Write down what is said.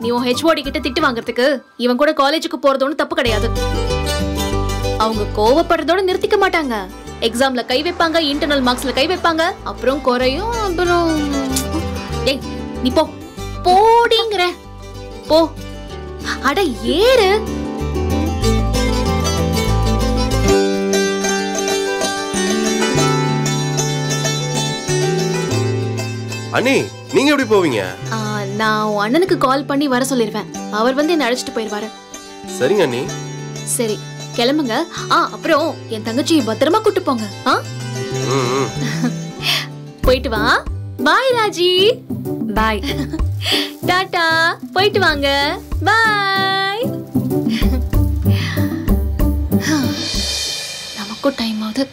நீ உன் ஹெச்ஓடி கிட்ட திட்டு வாங்குறதுக்கு இவன் கூட காலேஜுக்கு போறது ஒன்றும் தப்பு கிடையாது. அவங்க கோவப்படுறதோட நிறுத்திக்க மாட்டாங்க. எக்ஸாம்ல கை வைப்பாங்க இன்டர்னல் மார்க்ஸ்ல கை வைப்பாங்க அப்புறம் குறையும் அப்புறம் ஏய் நீ போ. போடிங்கற. போ. அட ஏறு. அண்ணி நீங்க எப்படி போவீங்க? ஆ, நான் உன் அண்ணனுக்கு கால் பண்ணி வர சொல்லிருவேன். அவர் வந்து என்ன அழைச்சிட்டு போயிருவாரு. சரிங்க அண்ணி. சரி கிளம்புங்க. ஆ அப்புறம் என் தங்கச்சியை பத்திரமா கூட்டு போங்க. ஆ. போயிட்டு வா. பாய் ராஜி. பாய் டாடா போயிட்டு வாங்க. பாய் நமக்கும் டைம் ஆகுது.